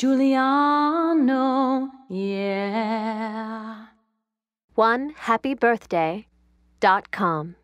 Giuliano, yeah. One happy birthday dot com.